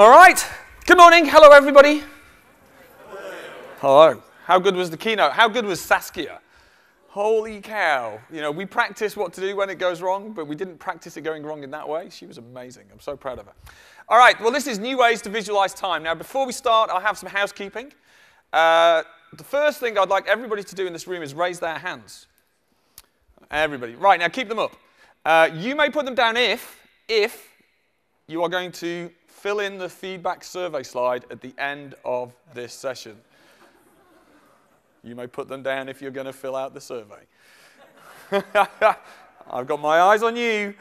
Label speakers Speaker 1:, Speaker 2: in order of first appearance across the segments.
Speaker 1: All right. Good morning. Hello, everybody. Hello. How good was the keynote? How good was Saskia? Holy cow. You know, we practice what to do when it goes wrong, but we didn't practice it going wrong in that way. She was amazing. I'm so proud of her. All right. Well, this is new ways to visualize time. Now, before we start, I have some housekeeping. Uh, the first thing I'd like everybody to do in this room is raise their hands. Everybody. Right. Now, keep them up. Uh, you may put them down if, if you are going to fill in the feedback survey slide at the end of this session. You may put them down if you're going to fill out the survey. I've got my eyes on you.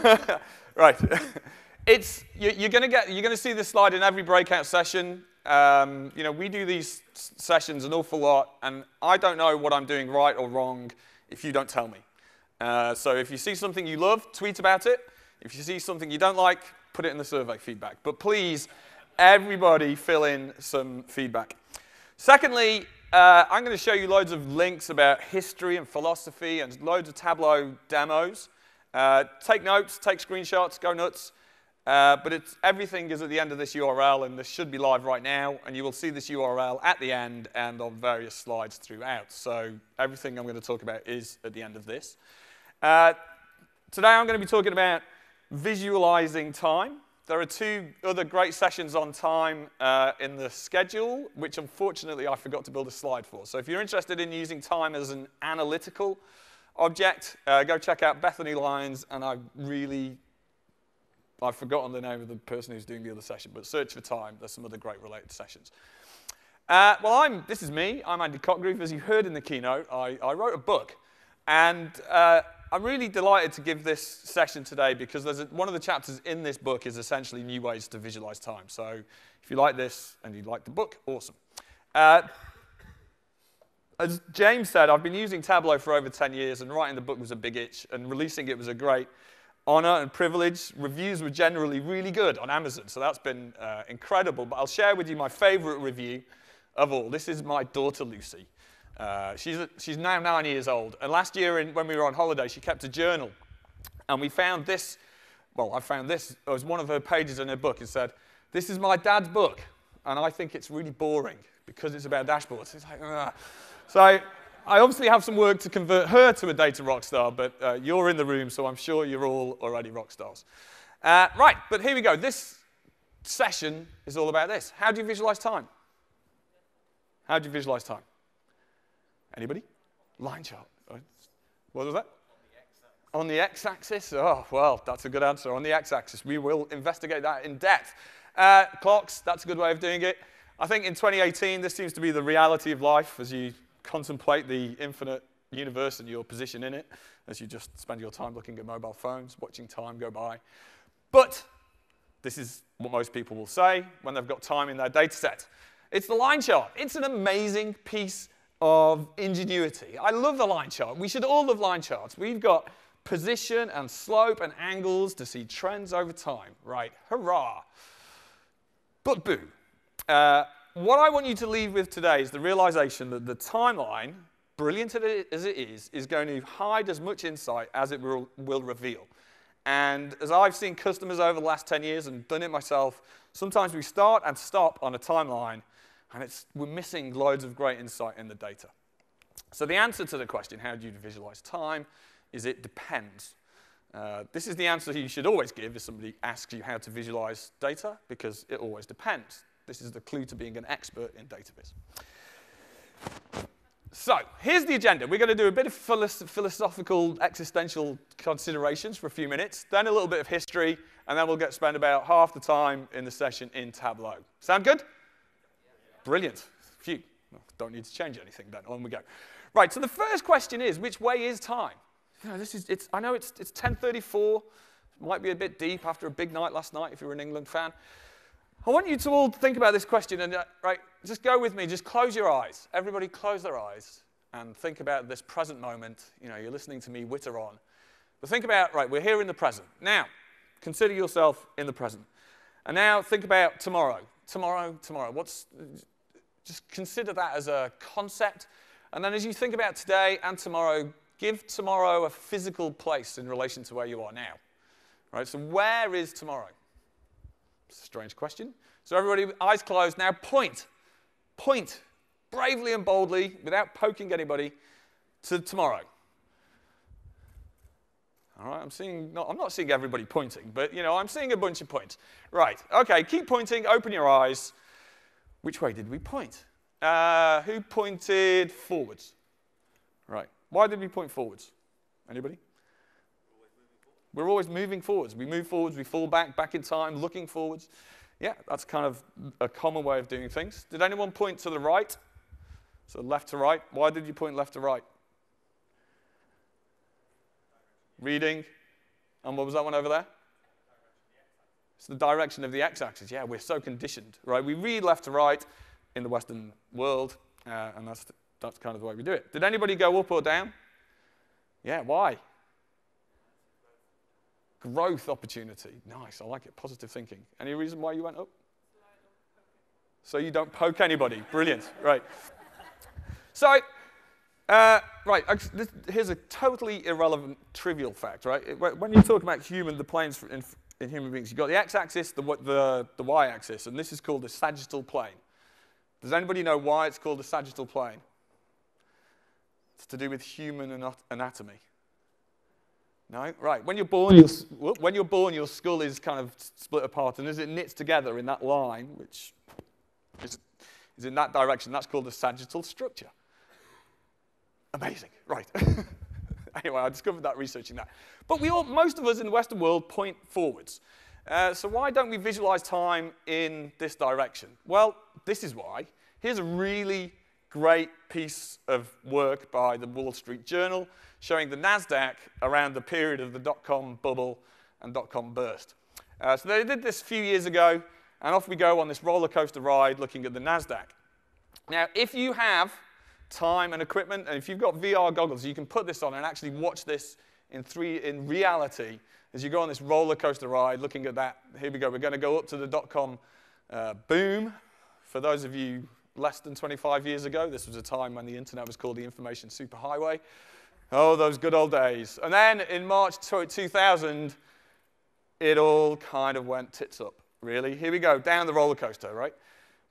Speaker 1: right. It's, you're going to get, you're going to see this slide in every breakout session. Um, you know, we do these sessions an awful lot, and I don't know what I'm doing right or wrong if you don't tell me. Uh, so if you see something you love, tweet about it. If you see something you don't like, put it in the survey feedback. But please, everybody fill in some feedback. Secondly, uh, I'm going to show you loads of links about history and philosophy and loads of Tableau demos. Uh, take notes, take screenshots, go nuts. Uh, but it's, everything is at the end of this URL, and this should be live right now. And you will see this URL at the end and on various slides throughout. So everything I'm going to talk about is at the end of this. Uh, today I'm going to be talking about visualizing time. There are two other great sessions on time uh, in the schedule, which unfortunately I forgot to build a slide for. So if you're interested in using time as an analytical object, uh, go check out Bethany Lyons, and I really, I've forgotten the name of the person who's doing the other session, but search for time. There's some other great related sessions. Uh, well, I'm, this is me. I'm Andy Cotgreave. As you heard in the keynote, I, I wrote a book. And uh, I'm really delighted to give this session today because there's a, one of the chapters in this book is essentially new ways to visualize time. So if you like this and you like the book, awesome. Uh, as James said, I've been using Tableau for over 10 years, and writing the book was a big itch, and releasing it was a great honor and privilege. Reviews were generally really good on Amazon, so that's been uh, incredible. But I'll share with you my favorite review of all. This is my daughter Lucy. Uh, she's, she's now nine years old. And last year, in, when we were on holiday, she kept a journal. And we found this, well, I found this, it was one of her pages in her book. It said, This is my dad's book. And I think it's really boring because it's about dashboards. It's like, Ugh. So I obviously have some work to convert her to a data rock star, but uh, you're in the room, so I'm sure you're all already rock stars. Uh, right, but here we go. This session is all about this. How do you visualize time? How do you visualize time? Anybody? Line chart. What was that? On the x-axis? Oh, well, that's a good answer. On the x-axis, we will investigate that in depth. Uh, clocks, that's a good way of doing it. I think in 2018, this seems to be the reality of life as you contemplate the infinite universe and your position in it, as you just spend your time looking at mobile phones, watching time go by. But this is what most people will say when they've got time in their data set. It's the line chart. It's an amazing piece of ingenuity. I love the line chart. We should all love line charts. We've got position and slope and angles to see trends over time. Right, hurrah. But boo. Uh, what I want you to leave with today is the realization that the timeline, brilliant as it is, is going to hide as much insight as it will, will reveal. And as I've seen customers over the last 10 years and done it myself, sometimes we start and stop on a timeline and it's, we're missing loads of great insight in the data. So the answer to the question, how do you visualize time, is it depends. Uh, this is the answer you should always give if somebody asks you how to visualize data, because it always depends. This is the clue to being an expert in database. So here's the agenda. We're going to do a bit of philosophical, existential considerations for a few minutes, then a little bit of history, and then we'll get spend about half the time in the session in Tableau. Sound good? Brilliant. Phew. Don't need to change anything then. On we go. Right, so the first question is, which way is time? You know, this is, it's, I know it's, it's 10.34. Might be a bit deep after a big night last night if you're an England fan. I want you to all think about this question and, uh, right, just go with me. Just close your eyes. Everybody close their eyes and think about this present moment. You know, you're listening to me witter on. But think about, right, we're here in the present. Now, consider yourself in the present. And now think about tomorrow. Tomorrow, tomorrow. What's, just consider that as a concept. And then as you think about today and tomorrow, give tomorrow a physical place in relation to where you are now. Right? So where is tomorrow? Strange question. So everybody, eyes closed, now point. Point bravely and boldly, without poking anybody, to tomorrow. All right, I'm seeing, not, I'm not seeing everybody pointing, but you know, I'm seeing a bunch of points. Right, okay, keep pointing, open your eyes. Which way did we point? Uh, who pointed forwards? Right, why did we point forwards? Anybody? We're always moving forwards. We move forwards, we fall back, back in time, looking forwards. Yeah, that's kind of a common way of doing things. Did anyone point to the right? So left to right. Why did you point left to right? Reading. And what was that one over there? It's the direction of the x-axis. Yeah, we're so conditioned, right? We read left to right in the Western world, uh, and that's, that's kind of the way we do it. Did anybody go up or down? Yeah, why? Growth opportunity. Nice, I like it. Positive thinking. Any reason why you went up? So you don't poke anybody. Brilliant. Right. So, uh, right, here's a totally irrelevant, trivial fact, right? When you talk about human, the planes in human beings, you've got the x-axis, the, the, the y-axis, and this is called the sagittal plane. Does anybody know why it's called the sagittal plane? It's to do with human anatomy. No? Right. When you're born, your, when you're born, your skull is kind of split apart, and as it knits together in that line, which is, is in that direction, that's called the sagittal suture. Amazing, right. anyway, I discovered that researching that. But we all, most of us in the Western world point forwards. Uh, so why don't we visualize time in this direction? Well, this is why. Here's a really great piece of work by the Wall Street Journal showing the NASDAQ around the period of the dot-com bubble and dot-com burst. Uh, so they did this a few years ago, and off we go on this roller coaster ride looking at the NASDAQ. Now, if you have time and equipment. And if you've got VR goggles, you can put this on and actually watch this in, three, in reality as you go on this roller coaster ride looking at that. Here we go. We're going to go up to the dot-com uh, boom. For those of you less than 25 years ago, this was a time when the internet was called the information superhighway. Oh, those good old days. And then in March 2000, it all kind of went tits up, really. Here we go, down the roller coaster, right?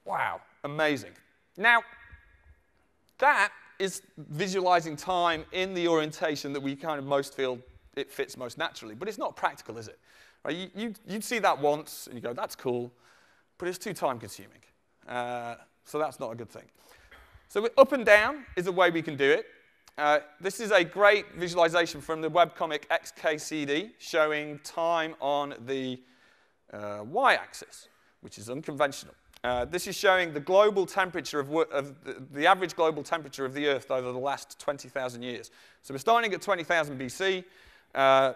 Speaker 1: Wow, amazing. Now, that is visualizing time in the orientation that we kind of most feel it fits most naturally. But it's not practical, is it? Right? You, you, you'd see that once and you go, that's cool, but it's too time consuming. Uh, so that's not a good thing. So up and down is a way we can do it. Uh, this is a great visualization from the webcomic XKCD showing time on the uh, y-axis, which is unconventional. Uh, this is showing the global temperature of, of the, the, average global temperature of the Earth over the last 20,000 years. So we're starting at 20,000 BC. Uh,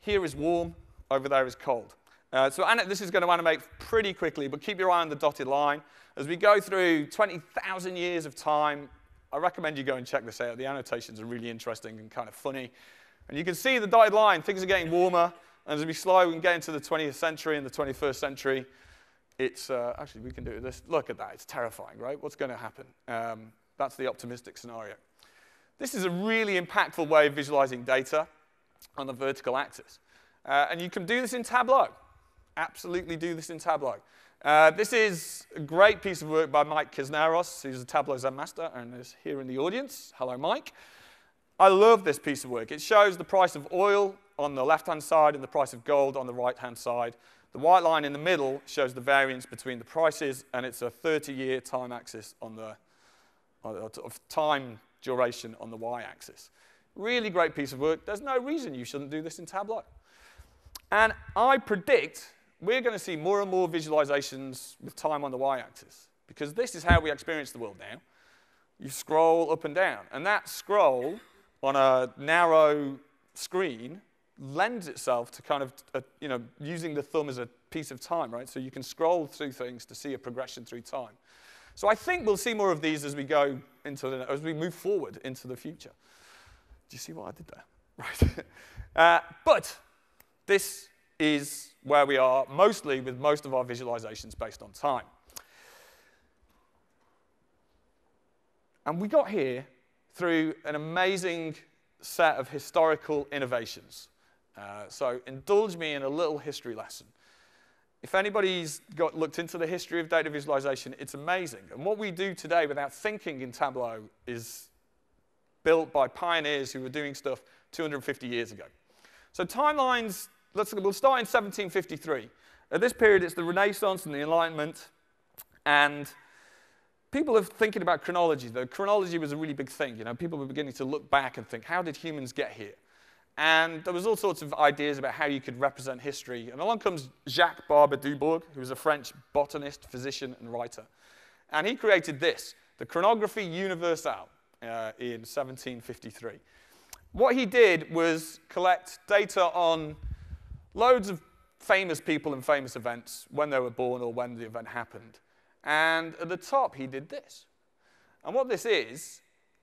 Speaker 1: here is warm, over there is cold. Uh, so this is going to animate pretty quickly, but keep your eye on the dotted line. As we go through 20,000 years of time, I recommend you go and check this out. The annotations are really interesting and kind of funny. And you can see the dotted line, things are getting warmer. And as we slowly get into the 20th century and the 21st century, it's uh, actually, we can do this. Look at that. It's terrifying, right? What's going to happen? Um, that's the optimistic scenario. This is a really impactful way of visualizing data on the vertical axis. Uh, and you can do this in Tableau. Absolutely do this in Tableau. Uh, this is a great piece of work by Mike Cisneros, who's a Tableau Zen master and is here in the audience. Hello, Mike. I love this piece of work. It shows the price of oil on the left-hand side and the price of gold on the right-hand side. The white line in the middle shows the variance between the prices, and it's a 30-year time axis on the of time duration on the y-axis. Really great piece of work. There's no reason you shouldn't do this in Tableau. And I predict we're going to see more and more visualizations with time on the y-axis, because this is how we experience the world now. You scroll up and down, and that scroll on a narrow screen lends itself to kind of, uh, you know, using the thumb as a piece of time, right? So you can scroll through things to see a progression through time. So I think we'll see more of these as we go into the, as we move forward into the future. Do you see what I did there? Right. uh, but this is where we are mostly with most of our visualizations based on time. And we got here through an amazing set of historical innovations. Uh, so indulge me in a little history lesson. if anybody's got looked into the history of data visualization, it's amazing. And what we do today without thinking in Tableau is built by pioneers who were doing stuff 250 years ago. So timelines, let's, we'll start in 1753. At this period, it's the Renaissance and the Enlightenment, and people are thinking about chronology. The chronology was a really big thing. You know, people were beginning to look back and think, how did humans get here? And there was all sorts of ideas about how you could represent history. And along comes Jacques Barbeu-Dubourg, who was a French botanist, physician, and writer. And he created this, the Chronographie Universelle, uh, in 1753. What he did was collect data on loads of famous people and famous events, when they were born or when the event happened. And at the top, he did this. And what this is,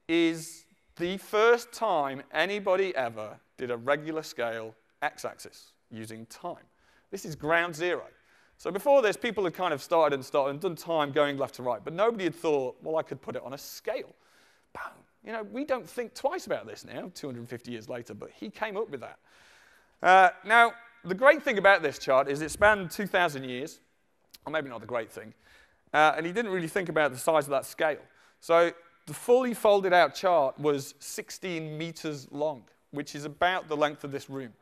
Speaker 1: is the first time anybody ever did a regular scale x-axis using time. This is ground zero. So before this, people had kind of started and started and done time going left to right, but nobody had thought, well, I could put it on a scale. Boom. You know, we don't think twice about this now, 250 years later, but he came up with that. Uh, now, the great thing about this chart is it spanned 2,000 years, or maybe not the great thing, uh, and he didn't really think about the size of that scale. So the fully folded out chart was 16 meters long, which is about the length of this room.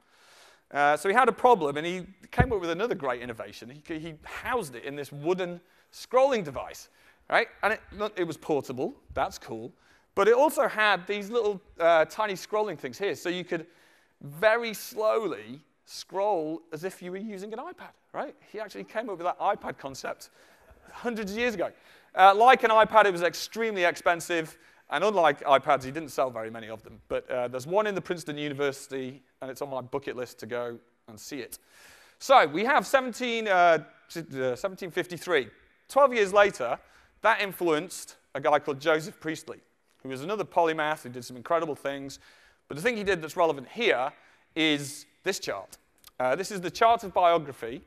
Speaker 1: Uh, so he had a problem, and he came up with another great innovation. He, he housed it in this wooden scrolling device, right? And it, it was portable. That's cool. But it also had these little uh, tiny scrolling things here, so you could very slowly scroll as if you were using an iPad, right? He actually came up with that iPad concept hundreds of years ago. Uh, like an iPad, it was extremely expensive. And unlike iPads, he didn't sell very many of them. But uh, there's one in the Princeton University, and it's on my bucket list to go and see it. So we have 17, uh, 1753. Uh, 12 years later, that influenced a guy called Joseph Priestley, who was another polymath who did some incredible things. But the thing he did that's relevant here is this chart. Uh, this is the chart of biography,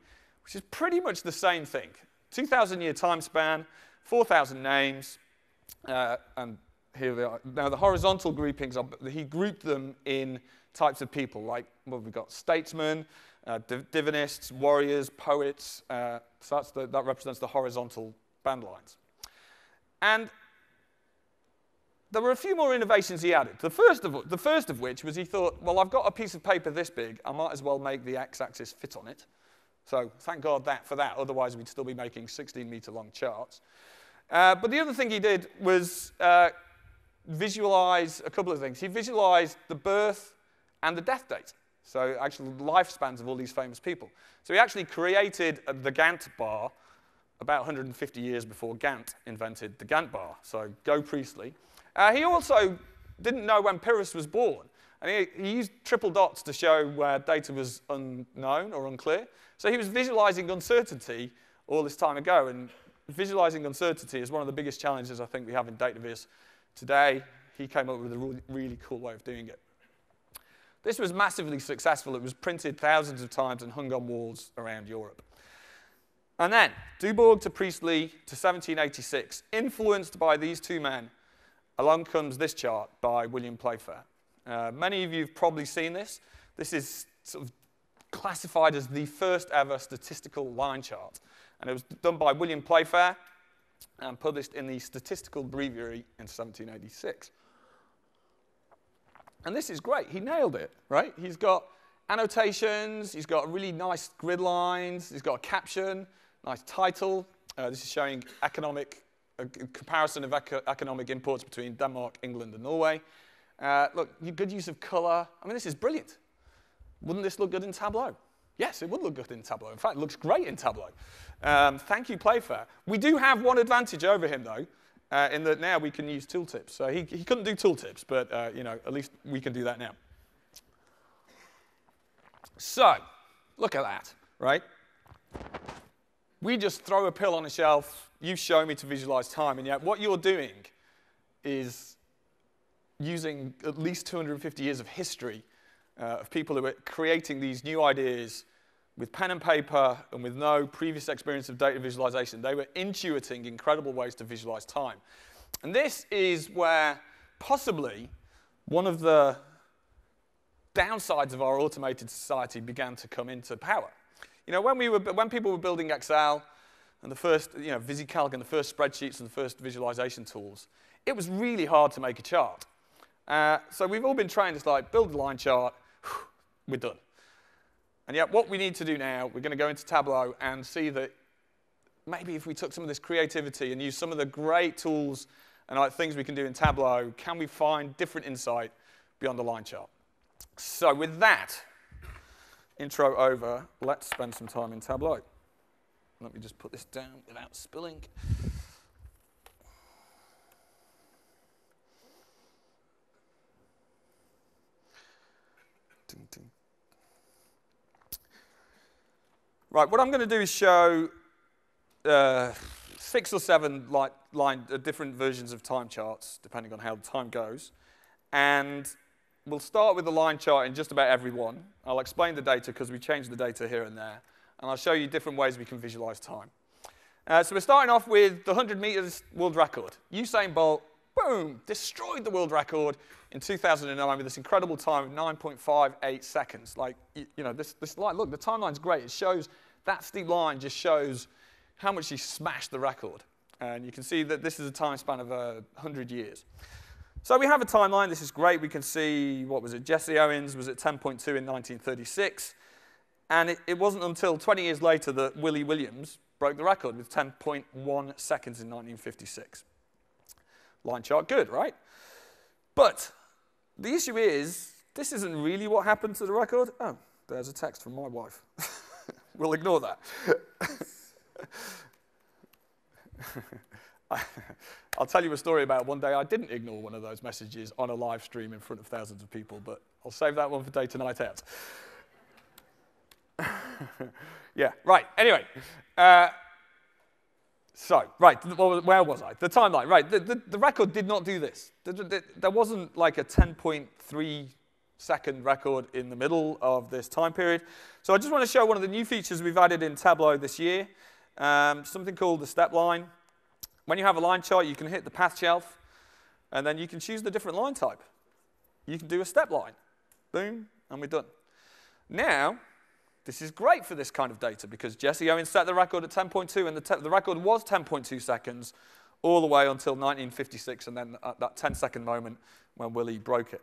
Speaker 1: which is pretty much the same thing. 2,000 year time span, 4,000 names, uh, and here they are. Now, the horizontal groupings, are, he grouped them in types of people, like well, we've got statesmen, uh, div divinists, warriors, poets. Uh, so the, that represents the horizontal band lines. And there were a few more innovations he added. The first, of, the first of which was he thought, well, I've got a piece of paper this big, I might as well make the x-axis fit on it. So thank God that for that, otherwise we'd still be making 16 meter long charts. Uh, but the other thing he did was uh, visualize a couple of things. He visualized the birth and the death date. So actually lifespans of all these famous people. So he actually created the Gantt bar about 150 years before Gantt invented the Gantt bar. So go Priestley. Uh, he also didn't know when Pyrrhus was born. And he, he, used triple dots to show where data was unknown or unclear. So he was visualizing uncertainty all this time ago. And visualizing uncertainty is one of the biggest challenges I think we have in Dataviz today. He came up with a really, cool way of doing it. This was massively successful. It was printed thousands of times and hung on walls around Europe. And then, Dubourg to Priestley to 1786, influenced by these two men, along comes this chart by William Playfair. Uh, many of you have probably seen this. This is sort of classified as the first ever statistical line chart. And it was done by William Playfair and published in the Statistical Breviary in 1786. And this is great. He nailed it, right? He's got annotations, he's got really nice grid lines, he's got a caption, nice title. Uh, this is showing economic, a comparison of eco economic imports between Denmark, England, and Norway. Uh, look, good use of color. I mean, this is brilliant. Wouldn't this look good in Tableau? Yes, it would look good in Tableau. In fact, it looks great in Tableau. Um, thank you, Playfair. We do have one advantage over him, though, uh, in that now we can use tooltips. So he, he couldn't do tooltips, but uh, you know, at least we can do that now. So, look at that, right? We just throw a pill on a shelf, you show me to visualize time, and yet what you're doing is using at least 250 years of history uh, of people who are creating these new ideas with pen and paper and with no previous experience of data visualization. They were intuiting incredible ways to visualize time. And this is where possibly one of the downsides of our automated society began to come into power. You know, when, we were, when people were building Excel and the first, you know, VisiCalc and the first spreadsheets and the first visualization tools, it was really hard to make a chart. Uh, so we've all been trained to like build a line chart, we're done. And yet what we need to do now, we're going to go into Tableau and see that maybe if we took some of this creativity and used some of the great tools and like things we can do in Tableau, can we find different insight beyond the line chart? So with that intro over, let's spend some time in Tableau. Let me just put this down without spilling. Ding, ding. Right, what I'm going to do is show uh, six or seven line, line uh, different versions of time charts, depending on how the time goes. And we'll start with the line chart in just about every one. I'll explain the data because we changed the data here and there. And I'll show you different ways we can visualize time. Uh, so we're starting off with the 100 meters world record. Usain Bolt, boom, destroyed the world record in 2009 with this incredible time of 9.58 seconds. Like, you, you know, this, this line, look, the timeline's great. It shows, that steep line just shows how much he smashed the record. And you can see that this is a time span of uh, 100 years. So we have a timeline. This is great. We can see, what was it, Jesse Owens was at 10.2 in 1936. And it, it wasn't until 20 years later that Willie Williams broke the record with 10.1 seconds in 1956. Line chart, good, right? But the issue is, this isn't really what happened to the record. Oh, there's a text from my wife. we'll ignore that. I'll tell you a story about one day I didn't ignore one of those messages on a live stream in front of thousands of people, but I'll save that one for day to night out. yeah, right. Anyway, uh, so, right, where was I? The timeline, right. The, the, the record did not do this. The, the, there wasn't like a 10.3 second record in the middle of this time period. So I just want to show one of the new features we've added in Tableau this year, um, something called the step line. When you have a line chart, you can hit the path shelf, and then you can choose the different line type. You can do a step line. Boom, and we're done. Now, this is great for this kind of data because Jesse Owens set the record at 10.2, and the, the record was 10.2 seconds all the way until 1956, and then at that 10 second moment when Willie broke it.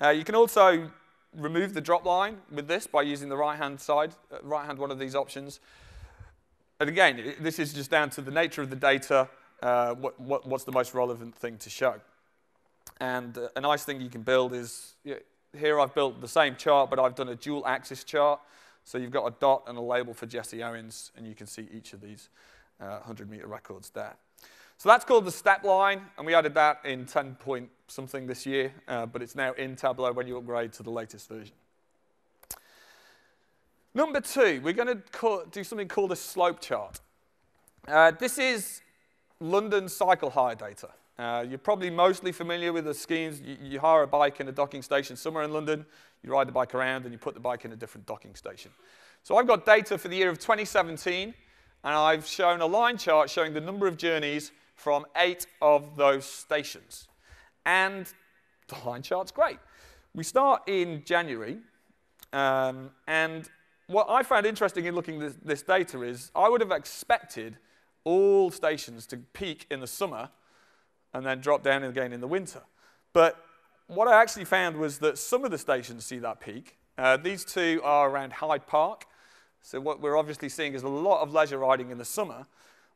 Speaker 1: Uh, you can also remove the drop line with this by using the right hand side, uh, right hand one of these options. And again, this is just down to the nature of the data, uh, what, what, what's the most relevant thing to show. And uh, a nice thing you can build is, you know, here I've built the same chart, but I've done a dual axis chart. So you've got a dot and a label for Jesse Owens, and you can see each of these uh, 100 meter records there. So that's called the step line, and we added that in 10 point something this year, uh, but it's now in Tableau when you upgrade to the latest version. Number two, we're going to do something called a slope chart. Uh, this is London cycle hire data. Uh, you're probably mostly familiar with the schemes. You, you, hire a bike in a docking station somewhere in London, you ride the bike around, and you put the bike in a different docking station. So I've got data for the year of 2017, and I've shown a line chart showing the number of journeys from eight of those stations. And the line chart's great. We start in January, um, and what I found interesting in looking at this, this data is I would have expected all stations to peak in the summer and then drop down again in the winter. But what I actually found was that some of the stations see that peak. Uh, these two are around Hyde Park. So what we're obviously seeing is a lot of leisure riding in the summer,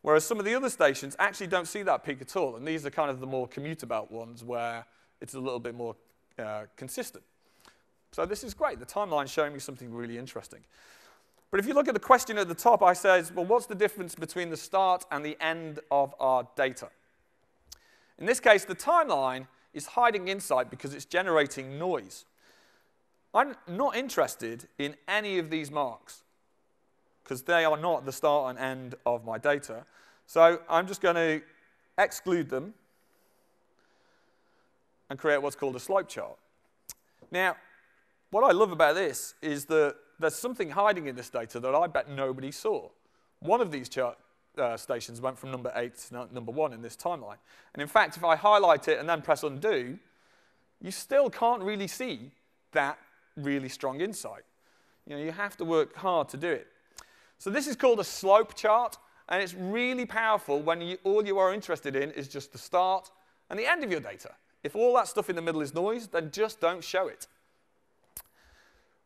Speaker 1: whereas some of the other stations actually don't see that peak at all. And these are kind of the more commuter belt ones where it's a little bit more uh, consistent. So this is great. The timeline's showing me something really interesting. But if you look at the question at the top, I says, well, what's the difference between the start and the end of our data? In this case, the timeline is hiding insight because it's generating noise. I'm not interested in any of these marks because they are not the start and end of my data. So I'm just going to exclude them and create what's called a slope chart. Now, what I love about this is that there's something hiding in this data that I bet nobody saw. One of these chart, uh, stations went from number 8 to number 1 in this timeline. And in fact, if I highlight it and then press undo, you still can't really see that really strong insight. You know, you have to work hard to do it. So this is called a slope chart, and it's really powerful when you, all you are interested in is just the start and the end of your data. If all that stuff in the middle is noise, then just don't show it.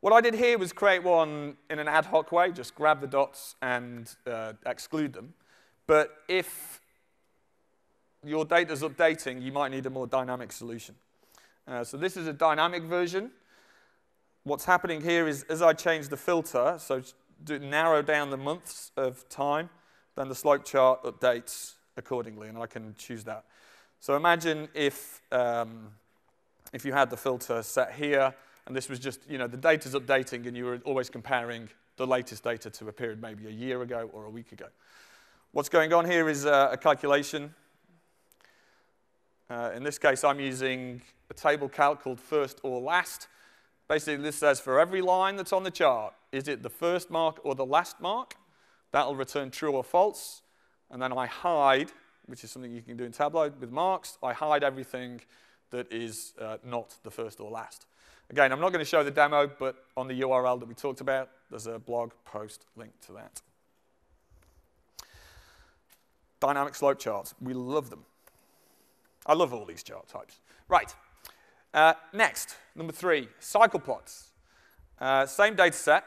Speaker 1: What I did here was create one in an ad hoc way, just grab the dots and uh, exclude them. But if your data is updating, you might need a more dynamic solution. Uh, so this is a dynamic version. What's happening here is as I change the filter, so do narrow down the months of time, then the slope chart updates accordingly, and I can choose that. So imagine if, um, if you had the filter set here, and this was just, you know, the data's updating, and you were always comparing the latest data to a period maybe a year ago or a week ago. What's going on here is uh, a calculation. Uh, in this case, I'm using a table calc called first or last. Basically, this says for every line that's on the chart, is it the first mark or the last mark? That'll return true or false. And then I hide which is something you can do in Tableau with marks, I hide everything that is uh, not the first or last. Again, I'm not going to show the demo, but on the URL that we talked about, there's a blog post link to that. Dynamic slope charts. We love them. I love all these chart types. Right. Uh, next, number three, cycle plots. Uh, same data set.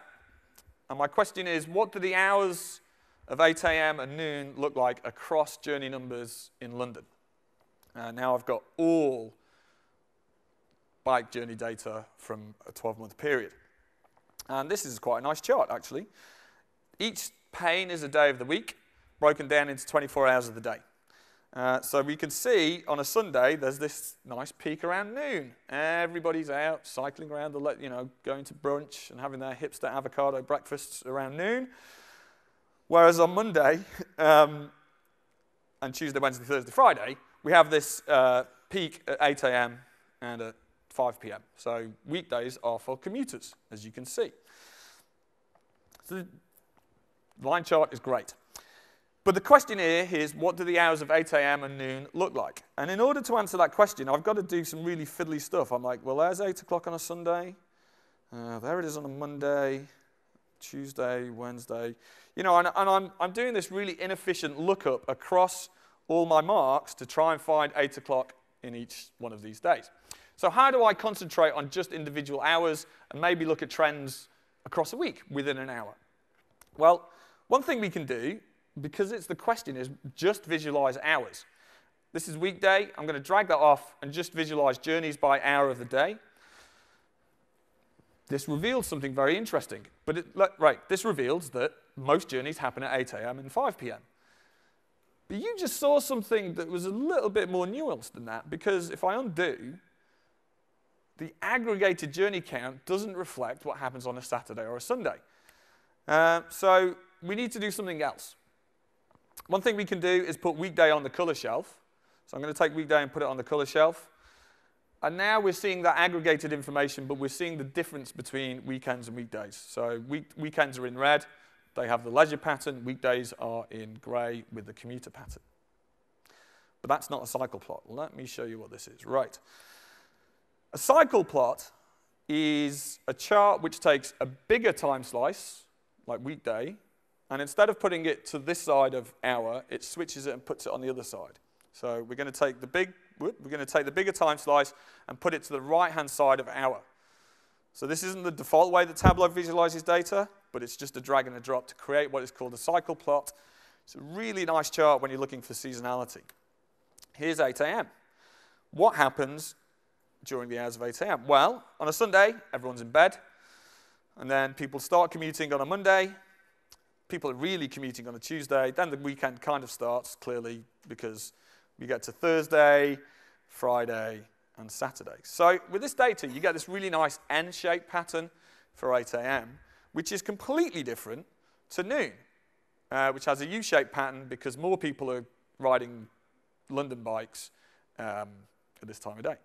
Speaker 1: And my question is, what do the hours of 8 a.m. and noon look like across journey numbers in London. Uh, now I've got all bike journey data from a 12-month period. And this is quite a nice chart, actually. Each pane is a day of the week, broken down into 24 hours of the day. Uh, so we can see on a Sunday, there's this nice peak around noon. Everybody's out cycling around, the, you know, going to brunch and having their hipster avocado breakfasts around noon. Whereas on Monday um, and Tuesday, Wednesday, Thursday, Friday, we have this uh, peak at 8 a.m. and at 5 p.m. So weekdays are for commuters, as you can see. So the line chart is great. But the question here is, what do the hours of 8 a.m. and noon look like? And in order to answer that question, I've got to do some really fiddly stuff. I'm like, well, there's 8 o'clock on a Sunday. Uh, there it is on a Monday. Tuesday, Wednesday. You know, and, and I'm, I'm doing this really inefficient lookup across all my marks to try and find 8 o'clock in each one of these days. So how do I concentrate on just individual hours and maybe look at trends across a week within an hour? Well, one thing we can do, because it's the question is just visualize hours. This is weekday. I'm going to drag that off and just visualize journeys by hour of the day this reveals something very interesting. But it, right, this reveals that most journeys happen at 8 a.m. and 5 p.m. But you just saw something that was a little bit more nuanced than that, because if I undo, the aggregated journey count doesn't reflect what happens on a Saturday or a Sunday. Uh, so we need to do something else. One thing we can do is put weekday on the color shelf. So I'm going to take weekday and put it on the color shelf. And now we're seeing that aggregated information, but we're seeing the difference between weekends and weekdays. So week weekends are in red. They have the leisure pattern. Weekdays are in grey with the commuter pattern. But that's not a cycle plot. Let me show you what this is. Right. A cycle plot is a chart which takes a bigger time slice, like weekday, and instead of putting it to this side of hour, it switches it and puts it on the other side. So we're going to take the big we're going to take the bigger time slice and put it to the right-hand side of hour. So this isn't the default way that Tableau visualizes data, but it's just a drag and a drop to create what is called a cycle plot. It's a really nice chart when you're looking for seasonality. Here's 8 a.m. What happens during the hours of 8 a.m.? Well, on a Sunday, everyone's in bed. And then people start commuting on a Monday. People are really commuting on a Tuesday. Then the weekend kind of starts, clearly, because we get to Thursday, Friday, and Saturday. So with this data, you get this really nice N-shaped pattern for 8 a.m., which is completely different to noon, uh, which has a U-shaped pattern because more people are riding London bikes um, at this time of day.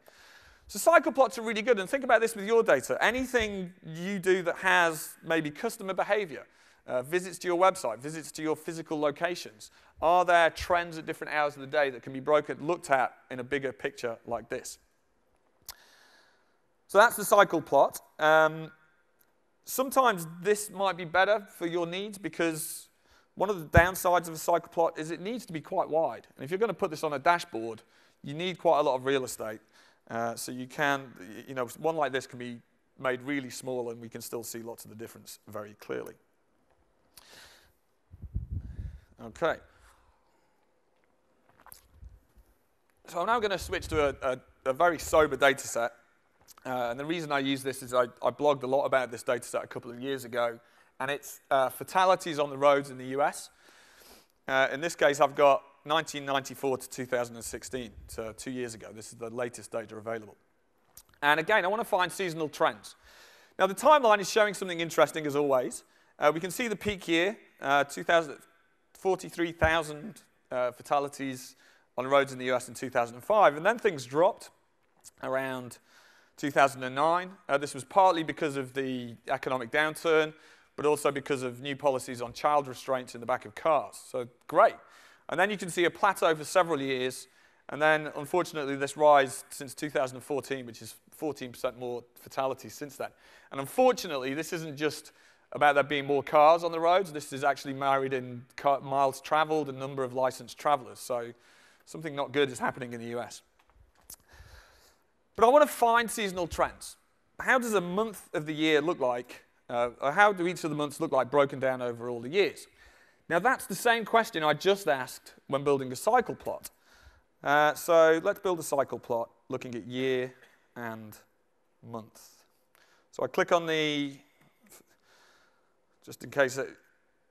Speaker 1: So cycle plots are really good, and think about this with your data. Anything you do that has maybe customer behavior, uh, visits to your website, visits to your physical locations? Are there trends at different hours of the day that can be broken, looked at in a bigger picture like this? So that's the cycle plot. Um, sometimes this might be better for your needs because one of the downsides of a cycle plot is it needs to be quite wide. And if you're going to put this on a dashboard, you need quite a lot of real estate. Uh, so you can, you know, one like this can be made really small and we can still see lots of the difference very clearly. Okay. So I'm now going to switch to a, a, a very sober data set. Uh, and the reason I use this is I, I, blogged a lot about this data set a couple of years ago, and it's uh, fatalities on the roads in the US. Uh, in this case, I've got 1994 to 2016, so two years ago. This is the latest data available. And again, I want to find seasonal trends. Now, the timeline is showing something interesting as always. Uh, we can see the peak year, uh, 43,000 uh, fatalities on roads in the US in 2005, and then things dropped around 2009. Uh, this was partly because of the economic downturn, but also because of new policies on child restraints in the back of cars. So great. And then you can see a plateau for several years, and then unfortunately this rise since 2014, which is 14% more fatalities since then. And unfortunately, this isn't just about there being more cars on the roads. This is actually married in miles traveled and number of licensed travelers. So something not good is happening in the US. But I want to find seasonal trends. How does a month of the year look like? Uh, or how do each of the months look like broken down over all the years? Now, that's the same question I just asked when building a cycle plot. Uh, so let's build a cycle plot looking at year and month. So I click on the, just in case, it,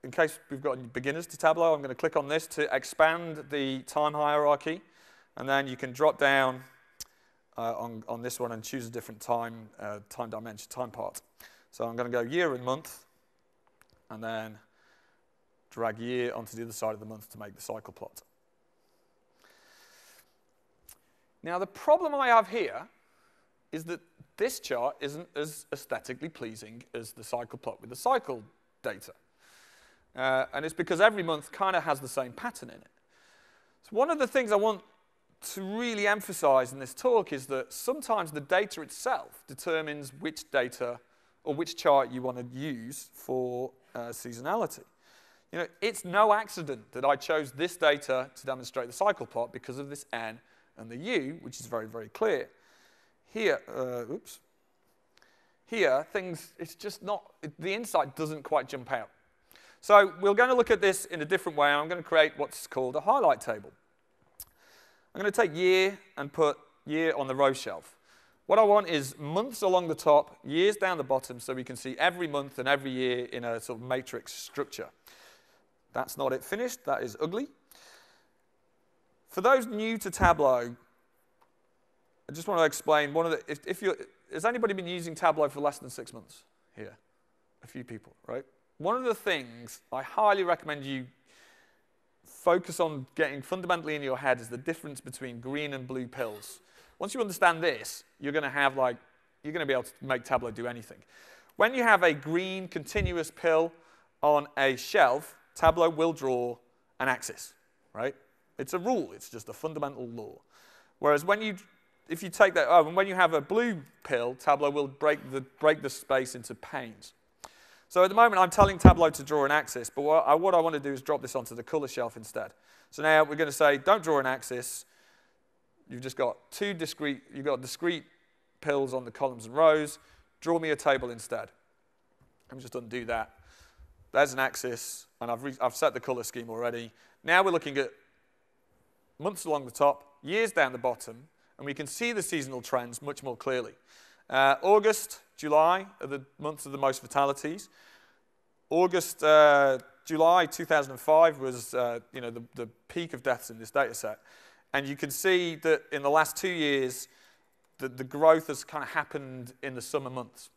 Speaker 1: in case we've got beginners to Tableau, I'm going to click on this to expand the time hierarchy. And then you can drop down uh, on, on this one and choose a different time, uh, time dimension, time part. So I'm going to go year and month, and then drag year onto the other side of the month to make the cycle plot. Now, the problem I have here is that this chart isn't as aesthetically pleasing as the cycle plot with the cycle data. Uh, and it's because every month kind of has the same pattern in it. So one of the things I want to really emphasize in this talk is that sometimes the data itself determines which data or which chart you want to use for uh, seasonality. You know, it's no accident that I chose this data to demonstrate the cycle plot because of this N and the U, which is very, very clear. Here, uh, oops. Here, things, it's just not, the insight doesn't quite jump out. So we're going to look at this in a different way. I'm going to create what's called a highlight table. I'm going to take year and put year on the row shelf. What I want is months along the top, years down the bottom, so we can see every month and every year in a sort of matrix structure. That's not it finished. That is ugly. For those new to Tableau, I just want to explain one of the, if, if you has anybody been using Tableau for less than six months here? A few people, right? One of the things I highly recommend you focus on getting fundamentally in your head is the difference between green and blue pills. Once you understand this, you're going to have like, you're going to be able to make Tableau do anything. When you have a green continuous pill on a shelf, Tableau will draw an axis, right? It's a rule. It's just a fundamental law. Whereas when you if you take that, oh, and when you have a blue pill, Tableau will break the, break the space into panes. So at the moment, I'm telling Tableau to draw an axis, but what I, what I want to do is drop this onto the color shelf instead. So now we're going to say, don't draw an axis. You've just got two discrete, you've got discrete pills on the columns and rows. Draw me a table instead. Let me just undo that. There's an axis, and I've, I've set the color scheme already. Now we're looking at months along the top, years down the bottom, and we can see the seasonal trends much more clearly. Uh, August, July are the months of the most fatalities. August, uh, July 2005 was uh, you know, the, the peak of deaths in this data set. And you can see that in the last two years, the, the growth has kind of happened in the summer months.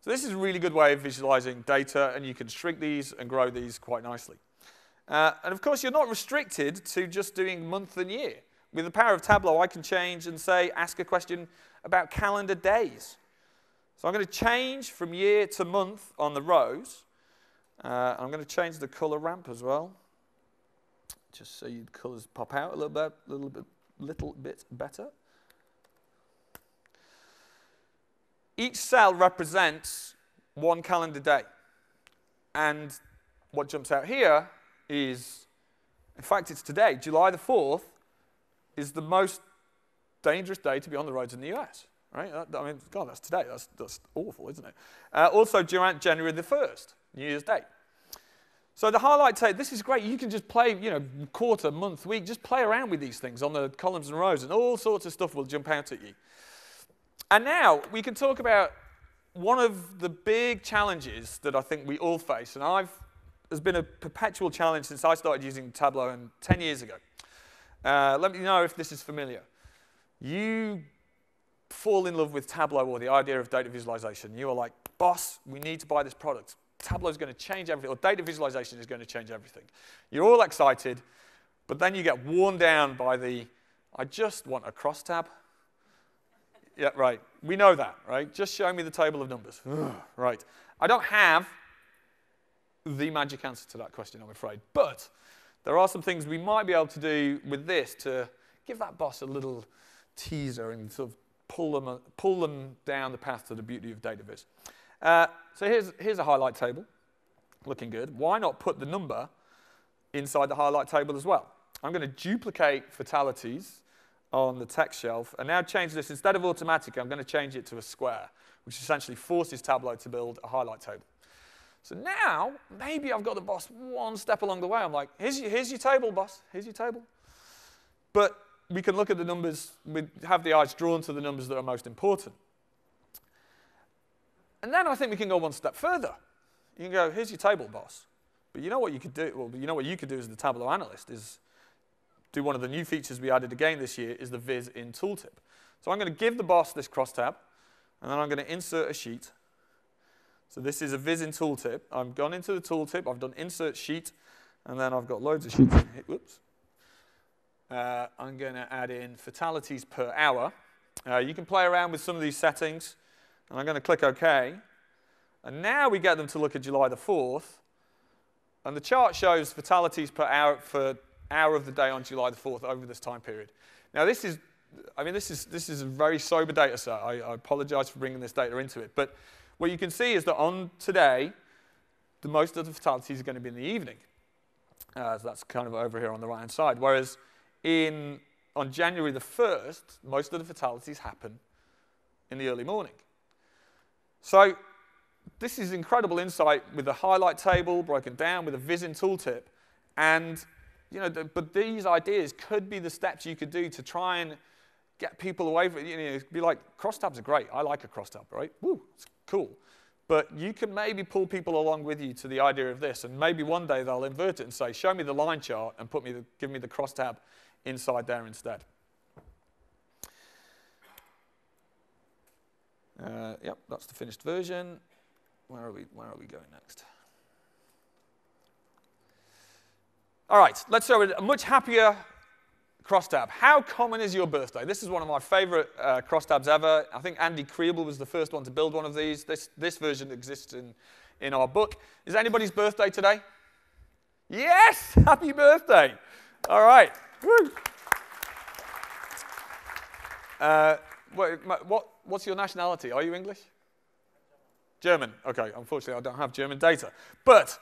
Speaker 1: So this is a really good way of visualizing data, and you can shrink these and grow these quite nicely. Uh, and of course, you're not restricted to just doing month and year. With the power of Tableau, I can change and say, ask a question about calendar days. So I'm going to change from year to month on the rows. Uh, I'm going to change the color ramp as well, just so the colors pop out a little bit, little bit, little bit better. Each cell represents one calendar day. And what jumps out here is, in fact, it's today, July the 4th, is the most dangerous day to be on the roads in the US. Right? I mean, God, that's today. That's, that's awful, isn't it? Uh, also, January the 1st, New Year's Day. So the highlight table, this is great. You can just play, you know, quarter, month, week, just play around with these things on the columns and rows, and all sorts of stuff will jump out at you. And now we can talk about one of the big challenges that I think we all face, and I've has been a perpetual challenge since I started using Tableau and 10 years ago. Uh, let me know if this is familiar. You fall in love with Tableau or the idea of data visualization. You are like, boss, we need to buy this product. Tableau is going to change everything, or data visualization is going to change everything. You're all excited, but then you get worn down by the, I just want a crosstab. Yeah, right. We know that, right? Just show me the table of numbers. right. I don't have the magic answer to that question, I'm afraid. But there are some things we might be able to do with this to give that boss a little teaser and sort of pull them, pull them down the path to the beauty of data. Uh, so here's, here's a highlight table, looking good. Why not put the number inside the highlight table as well? I'm going to duplicate fatalities on the text shelf, and now change this, instead of automatic, I'm going to change it to a square, which essentially forces Tableau to build a highlight table. So now, maybe I've got the boss one step along the way. I'm like, here's your, here's your table, boss. Here's your table. But we can look at the numbers, we have the eyes drawn to the numbers that are most important. And then I think we can go one step further. You can go, here's your table, boss. But you know what you could do? Well, you know what you could do as the Tableau analyst is do one of the new features we added again this year is the Viz in tooltip. So I'm going to give the boss this crosstab, and then I'm going to insert a sheet. So this is a Viz in tooltip. I've gone into the tooltip, I've done insert sheet, and then I've got loads of sheets in here. Whoops. Uh, I'm going to add in fatalities per hour. Uh, you can play around with some of these settings, and I'm going to click OK. And now we get them to look at July the 4th, and the chart shows fatalities per hour for hour of the day on July the 4th over this time period. Now, this is, I mean, this is, this is a very sober data set. I, I apologize for bringing this data into it. But what you can see is that on today, the most of the fatalities are going to be in the evening. Uh, so that's kind of over here on the right-hand side. Whereas in, on January the 1st, most of the fatalities happen in the early morning. So this is incredible insight with the highlight table broken down with a Viz in tooltip. And you know, the, but these ideas could be the steps you could do to try and get people away from, you know, be like, crosstabs are great. I like a crosstab, right? Woo, it's cool. But you can maybe pull people along with you to the idea of this, and maybe one day they'll invert it and say, show me the line chart and put me the, give me the crosstab inside there instead. Uh, yep, that's the finished version. Where are we, where are we going next? All right, let's show a much happier crosstab. How common is your birthday? This is one of my favorite uh, crosstabs ever. I think Andy Kriebel was the first one to build one of these. This, this version exists in, in our book. Is anybody's birthday today? Yes, happy birthday. All right. Woo. Uh, what, what, what's your nationality? Are you English? German. Okay, unfortunately, I don't have German data. But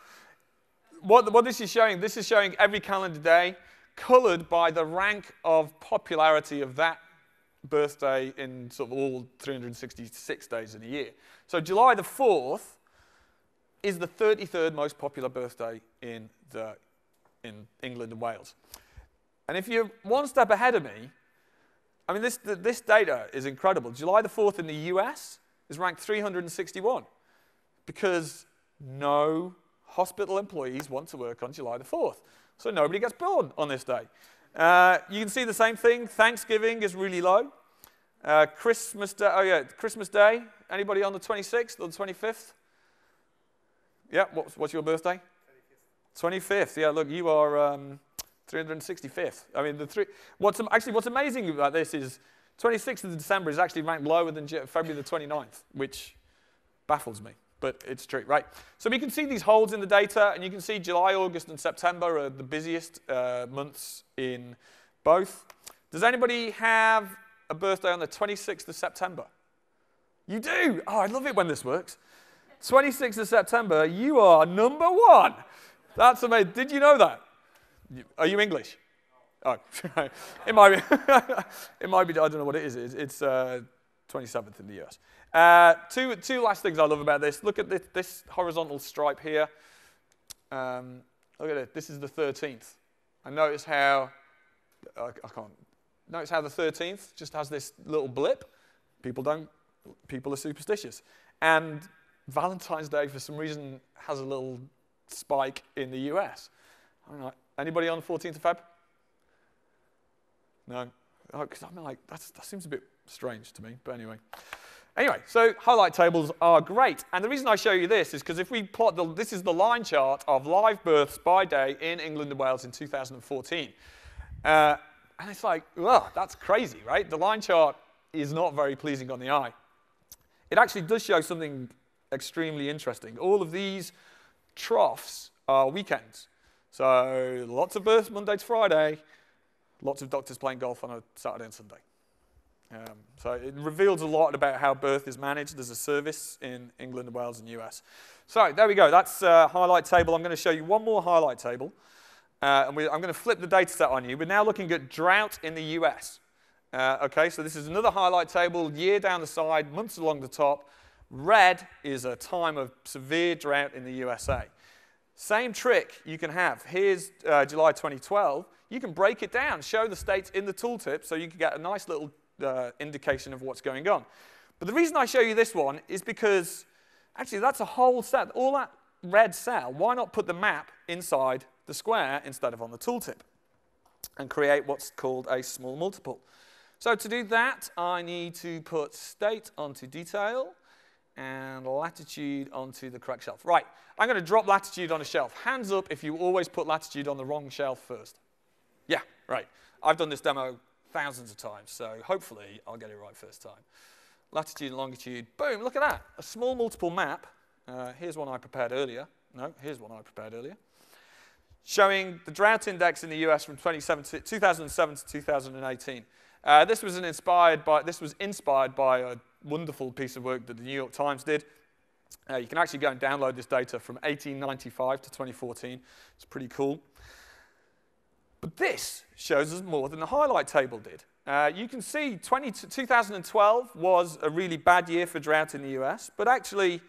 Speaker 1: what, what this is showing, this is showing every calendar day colored by the rank of popularity of that birthday in sort of all 366 days in a year. So July the 4th is the 33rd most popular birthday in, the, in England and Wales. And if you're one step ahead of me, I mean, this, this data is incredible. July the 4th in the US is ranked 361 because no hospital employees want to work on July the 4th. So nobody gets born on this day. Uh, you can see the same thing. Thanksgiving is really low. Uh, Christmas Day, oh yeah, Christmas Day. Anybody on the 26th or the 25th? Yeah, what's, what's your birthday? 25th. 25th. Yeah, look, you are um, 365th. I mean, the three. What's actually what's amazing about this is 26th of December is actually ranked lower than February the 29th, which baffles me but it's true, right? So we can see these holes in the data, and you can see July, August, and September are the busiest uh, months in both. Does anybody have a birthday on the 26th of September? You do? Oh, I love it when this works. 26th of September, you are number one. That's amazing. Did you know that? Are you English? Oh, it might be. it might be. I don't know what it is. It's, uh, 27th in the US. Uh, two, two last things I love about this. Look at this, this horizontal stripe here. Um, look at it. This is the 13th. And notice how I, I can't. Notice how the 13th just has this little blip. People don't. People are superstitious. And Valentine's Day, for some reason, has a little spike in the US. Anybody on the 14th of Feb? No? Because oh, I'm like, that seems a bit strange to me, but anyway. Anyway, so highlight tables are great. And the reason I show you this is because if we plot, the, this is the line chart of live births by day in England and Wales in 2014. Uh, and it's like, ugh, that's crazy, right? The line chart is not very pleasing on the eye. It actually does show something extremely interesting. All of these troughs are weekends. So lots of births Monday to Friday, lots of doctors playing golf on a Saturday and Sunday. Um, so it reveals a lot about how birth is managed as a service in England, Wales, and US. So there we go. That's a highlight table. I'm going to show you one more highlight table. Uh, and we, I'm going to flip the data set on you. We're now looking at drought in the US. Uh, okay, so this is another highlight table, year down the side, months along the top. Red is a time of severe drought in the USA. Same trick you can have. Here's uh, July 2012. You can break it down, show the states in the tooltip so you can get a nice little uh, indication of what's going on. But the reason I show you this one is because actually that's a whole set, all that red cell, why not put the map inside the square instead of on the tooltip and create what's called a small multiple. So to do that, I need to put state onto detail and latitude onto the correct shelf. Right, I'm going to drop latitude on a shelf. Hands up if you always put latitude on the wrong shelf first. Yeah, right. I've done this demo thousands of times, so hopefully I'll get it right first time. Latitude and longitude, boom, look at that. A small multiple map. Uh, here's one I prepared earlier. No, here's one I prepared earlier. Showing the drought index in the US from 2007 to 2018. Uh, this was inspired by this was inspired by a wonderful piece of work that the New York Times did. Uh, you can actually go and download this data from 1895 to 2014. It's pretty cool. But this shows us more than the highlight table did. Uh, you can see 20, 2012 was a really bad year for drought in the US, but actually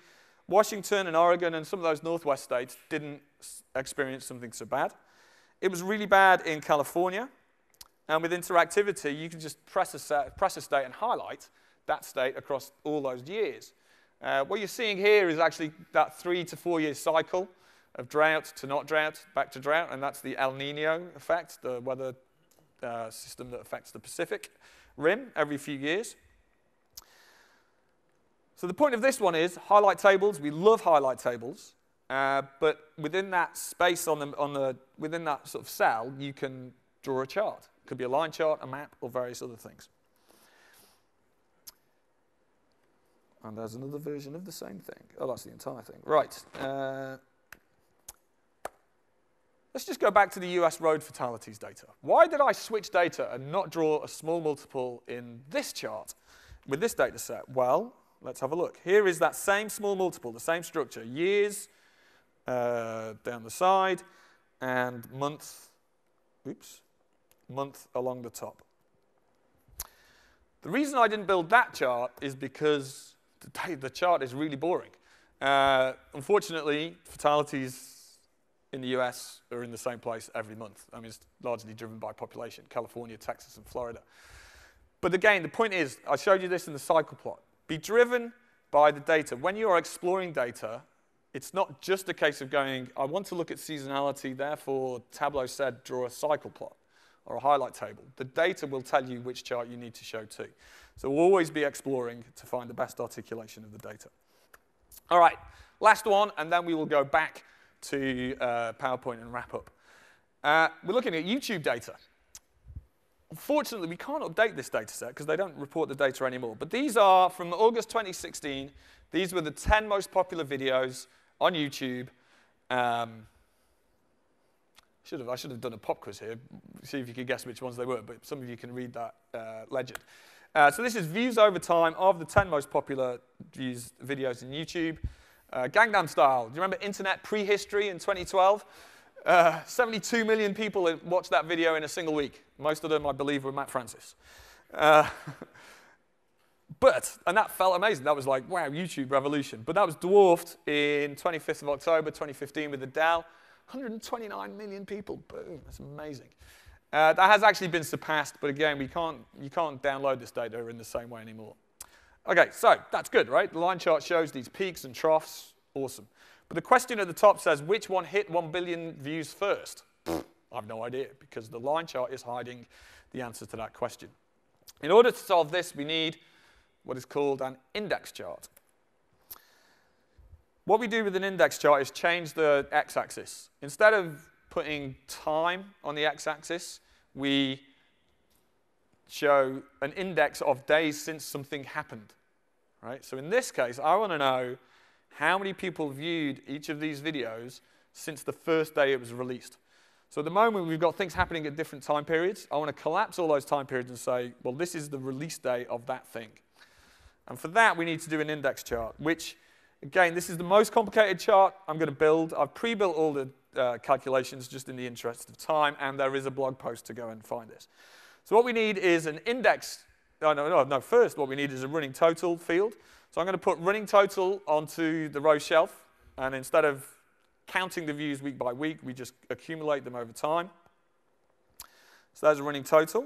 Speaker 1: Washington and Oregon and some of those northwest states didn't experience something so bad. It was really bad in California. And with interactivity, you can just press a, set, press a state and highlight that state across all those years. Uh, what you're seeing here is actually that three to four year cycle of drought to not drought, back to drought, and that's the El Nino effect, the weather uh, system that affects the Pacific Rim every few years. So the point of this one is highlight tables. We love highlight tables, uh, but within that space on the, on the within that sort of cell, you can draw a chart. It could be a line chart, a map, or various other things. And there's another version of the same thing. Oh, that's the entire thing. Right. Uh, Let's just go back to the US road fatalities data. Why did I switch data and not draw a small multiple in this chart with this data set? Well, let's have a look. Here is that same small multiple, the same structure, years uh, down the side and month, oops, month along the top. The reason I didn't build that chart is because the, the chart is really boring. Uh, unfortunately, fatalities in the US are in the same place every month. I mean, it's largely driven by population, California, Texas, and Florida. But again, the point is, I showed you this in the cycle plot. Be driven by the data. When you are exploring data, it's not just a case of going, I want to look at seasonality, therefore Tableau said draw a cycle plot or a highlight table. The data will tell you which chart you need to show too. So we'll always be exploring to find the best articulation of the data. All right, last one, and then we will go back to uh, PowerPoint and wrap up. Uh, we're looking at YouTube data. Unfortunately, we can't update this data set because they don't report the data anymore. But these are from August 2016. These were the 10 most popular videos on YouTube. Um, should have, I should have done a pop quiz here, see if you could guess which ones they were, but some of you can read that uh, legend. Uh, so this is views over time of the 10 most popular views videos in YouTube. Uh, Gangnam Style. Do you remember internet prehistory in 2012? Uh, 72 million people watched that video in a single week. Most of them, I believe, were Matt Francis. Uh, but, and that felt amazing. That was like, wow, YouTube revolution. But that was dwarfed in 25th of October 2015 with Adele. 129 million people. Boom, that's amazing. Uh, that has actually been surpassed, but again, we can't, you can't download this data in the same way anymore. Okay, so that's good, right? The line chart shows these peaks and troughs. Awesome. But the question at the top says, which one hit 1 billion views first? I have no idea, because the line chart is hiding the answer to that question. In order to solve this, we need what is called an index chart. What we do with an index chart is change the x-axis. Instead of putting time on the x-axis, we show an index of days since something happened. Right? So in this case, I want to know how many people viewed each of these videos since the first day it was released. So at the moment, we've got things happening at different time periods. I want to collapse all those time periods and say, well, this is the release day of that thing. And for that, we need to do an index chart, which Again, this is the most complicated chart I'm going to build. I've pre-built all the uh, calculations just in the interest of time, and there is a blog post to go and find this. So what we need is an index. Oh, no, no, no. First, what we need is a running total field. So I'm going to put running total onto the row shelf, and instead of counting the views week by week, we just accumulate them over time. So there's a running total.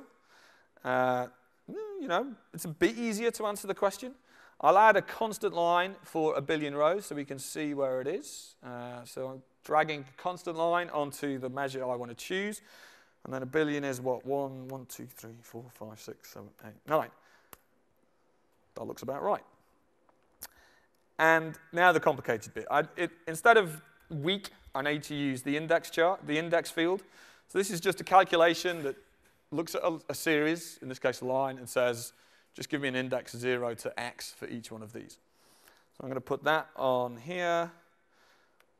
Speaker 1: Uh, you know, it's a bit easier to answer the question. I'll add a constant line for a billion rows so we can see where it is. Uh, so I'm dragging constant line onto the measure I want to choose. And then a billion is what? One, one, two, three, four, five, six, seven, eight, nine. That looks about right. And now the complicated bit. I, it, instead of week, I need to use the index chart, the index field. So this is just a calculation that looks at a, a series, in this case a line, and says, just give me an index 0 to x for each one of these. So I'm going to put that on here.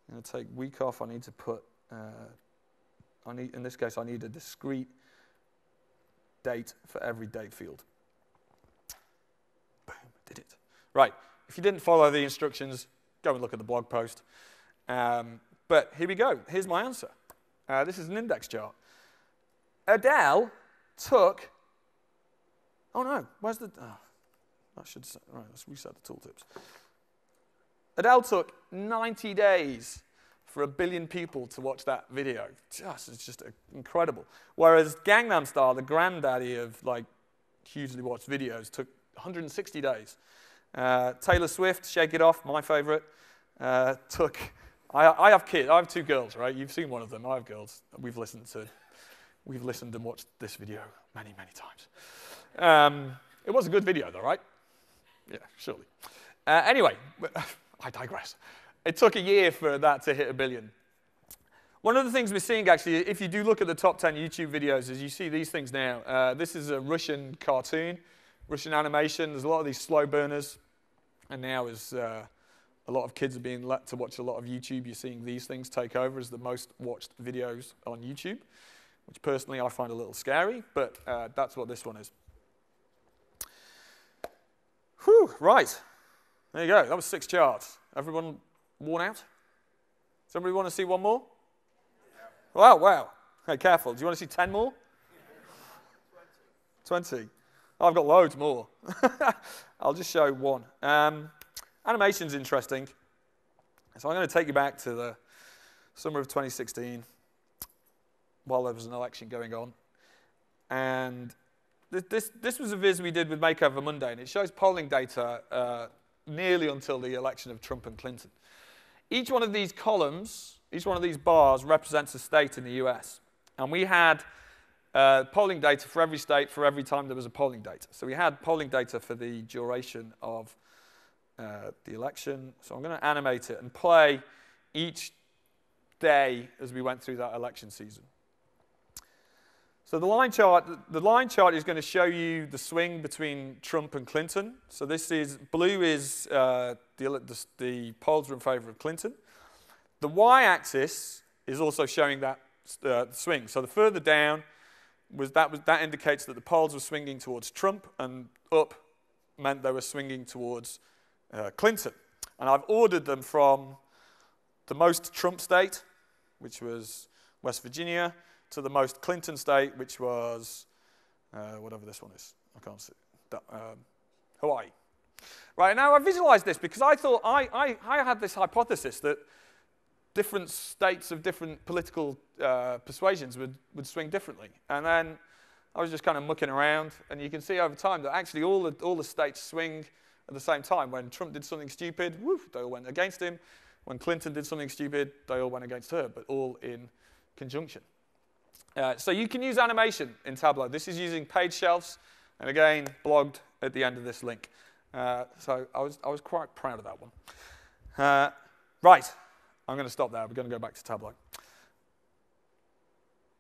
Speaker 1: I'm going to take week off. I need to put, uh, I need, in this case, I need a discrete date for every date field. Boom, did it. Right, if you didn't follow the instructions, go and look at the blog post. Um, but here we go. Here's my answer. Uh, this is an index chart. Adele took Oh no, where's the. Oh, I should. Say, right, let's reset the tooltips. Adele took 90 days for a billion people to watch that video. Just, it's just incredible. Whereas Gangnam Style, the granddaddy of like hugely watched videos, took 160 days. Uh, Taylor Swift, Shake It Off, my favorite, uh, took. I, I have kids. I have two girls, right? You've seen one of them. I have girls. We've listened to. We've listened and watched this video many, many times. Um, it was a good video, though, right? Yeah, surely. Uh, anyway, I digress. It took a year for that to hit a billion. One of the things we're seeing, actually, if you do look at the top 10 YouTube videos, is you see these things now. Uh, this is a Russian cartoon, Russian animation. There's a lot of these slow burners. And now, as uh, a lot of kids are being let to watch a lot of YouTube, you're seeing these things take over as the most watched videos on YouTube, which personally I find a little scary, but uh, that's what this one is. Whew, right. There you go. That was six charts. Everyone worn out? Somebody want to see one more? Wow, wow. Hey, careful. Do you want to see 10 more? 20. 20. Oh, I've got loads more. I'll just show one. Um, animation's interesting. So I'm going to take you back to the summer of 2016 while there was an election going on. And this, this was a viz we did with Makeover Monday, and it shows polling data uh, nearly until the election of Trump and Clinton. Each one of these columns, each one of these bars represents a state in the US. And we had uh, polling data for every state for every time there was a polling data. So we had polling data for the duration of uh, the election. So I'm going to animate it and play each day as we went through that election season. So the line chart, the line chart is going to show you the swing between Trump and Clinton. So this is, blue is uh, the, the, the, polls are in favor of Clinton. The y-axis is also showing that uh, swing. So the further down, was that, was, that indicates that the polls were swinging towards Trump, and up meant they were swinging towards uh, Clinton. And I've ordered them from the most Trump state, which was West Virginia, to the most Clinton state, which was uh, whatever this one is. I can't see. That, um, Hawaii. Right, now I visualized this because I thought I, I, I had this hypothesis that different states of different political uh, persuasions would, would swing differently. And then I was just kind of mucking around, and you can see over time that actually all the, all the states swing at the same time. When Trump did something stupid, woo, they all went against him. When Clinton did something stupid, they all went against her, but all in conjunction. Uh, so you can use animation in Tableau. This is using page shelves, and again, blogged at the end of this link. Uh, so I was, I was quite proud of that one. Uh, right, I'm going to stop there. We're going to go back to Tableau.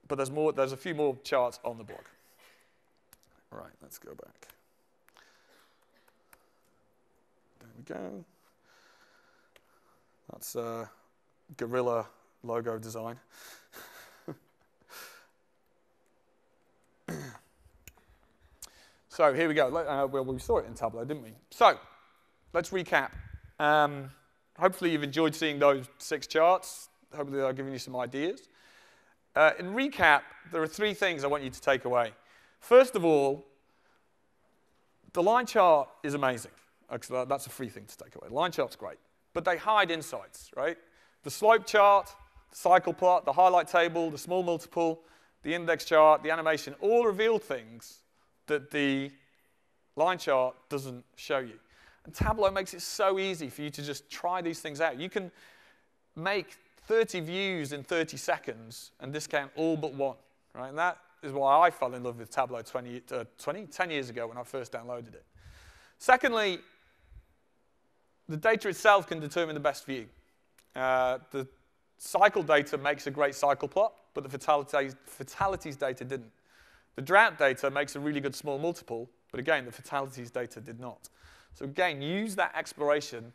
Speaker 1: But there's, more, there's a few more charts on the blog. Right, let's go back. There we go. That's a Gorilla logo design. so here we go. Uh, well, we saw it in Tableau, didn't we? So let's recap. Um, hopefully you've enjoyed seeing those six charts. Hopefully they're giving you some ideas. Uh, in recap, there are three things I want you to take away. First of all, the line chart is amazing. Actually, that's a free thing to take away. The line chart's great, but they hide insights, right? The slope chart, the cycle plot, the highlight table, the small multiple, the index chart, the animation, all reveal things that the line chart doesn't show you. And Tableau makes it so easy for you to just try these things out. You can make 30 views in 30 seconds and discount all but one, right? And that is why I fell in love with Tableau 20, uh, 20 10 years ago when I first downloaded it. Secondly, the data itself can determine the best view. Uh, the cycle data makes a great cycle plot, but the fatalities, fatalities data didn't. The drought data makes a really good small multiple, but again, the fatalities data did not. So again, use that exploration,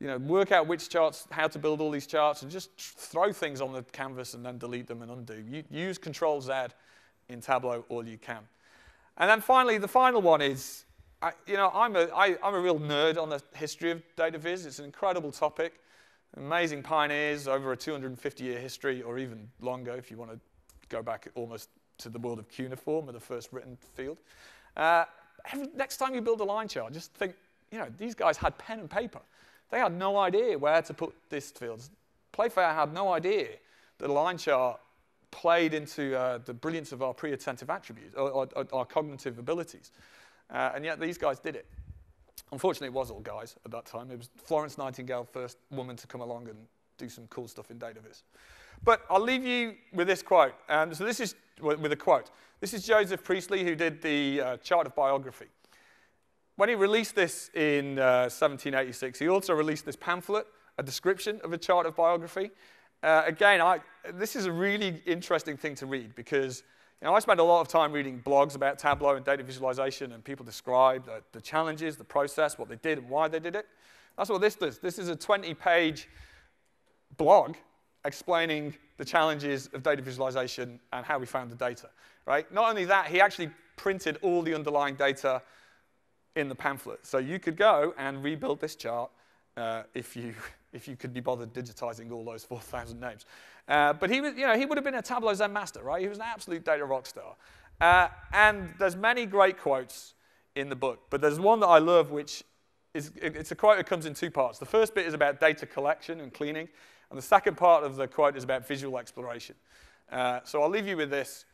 Speaker 1: you know, work out which charts, how to build all these charts, and just throw things on the canvas and then delete them and undo. You, use Control Z in Tableau all you can. And then finally, the final one is, I, you know, I'm a, I, I'm a real nerd on the history of data viz. It's an incredible topic amazing pioneers over a 250-year history, or even longer if you want to go back almost to the world of cuneiform, or the first written field. Uh, every, next time you build a line chart, just think, you know, these guys had pen and paper. They had no idea where to put this field. Playfair had no idea that a line chart played into uh, the brilliance of our pre-attentive attributes, or, or, or our cognitive abilities. Uh, and yet these guys did it. Unfortunately, it was all guys at that time. It was Florence Nightingale, first woman to come along and do some cool stuff in DataVis. But I'll leave you with this quote. So this is with a quote. This is Joseph Priestley, who did the uh, chart of biography. When he released this in uh, 1786, he also released this pamphlet, a description of a chart of biography. Uh, again, I, this is a really interesting thing to read because you know, I spend a lot of time reading blogs about Tableau and data visualization, and people describe the, the challenges, the process, what they did, and why they did it. That's what this does. This is a 20-page blog explaining the challenges of data visualization and how we found the data. Right? Not only that, he actually printed all the underlying data in the pamphlet. So you could go and rebuild this chart uh, if, you, if you could be bothered digitizing all those 4,000 names. Uh, but he, was, you know, he would have been a Tableau Zen master, right? He was an absolute data rock star. Uh, and there's many great quotes in the book, but there's one that I love, which is it's a quote that comes in two parts. The first bit is about data collection and cleaning, and the second part of the quote is about visual exploration. Uh, so I'll leave you with this.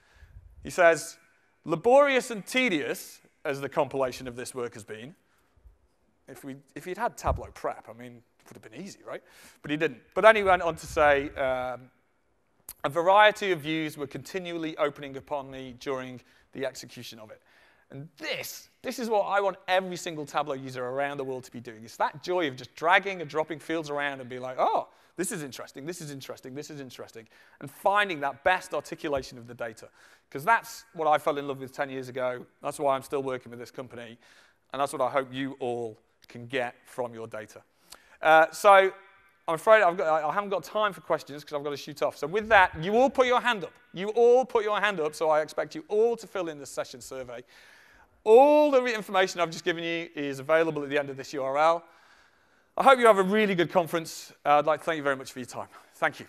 Speaker 1: He says, laborious and tedious as the compilation of this work has been, if, we, if he'd had Tableau prep, I mean, it would have been easy, right? But he didn't. But then he went on to say, um, a variety of views were continually opening upon me during the execution of it. And this, this is what I want every single Tableau user around the world to be doing. It's that joy of just dragging and dropping fields around and being like, oh, this is interesting, this is interesting, this is interesting, and finding that best articulation of the data. Because that's what I fell in love with 10 years ago. That's why I'm still working with this company. And that's what I hope you all can get from your data. Uh, so I'm afraid I've got, I haven't got time for questions because I've got to shoot off. So with that, you all put your hand up. You all put your hand up, so I expect you all to fill in the session survey. All the information I've just given you is available at the end of this URL. I hope you have a really good conference. Uh, I'd like to thank you very much for your time. Thank you.